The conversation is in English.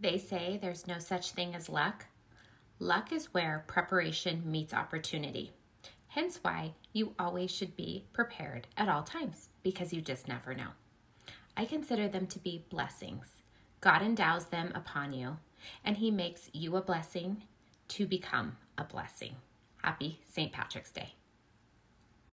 They say there's no such thing as luck. Luck is where preparation meets opportunity. Hence why you always should be prepared at all times because you just never know. I consider them to be blessings. God endows them upon you, and He makes you a blessing to become a blessing. Happy St. Patrick's Day.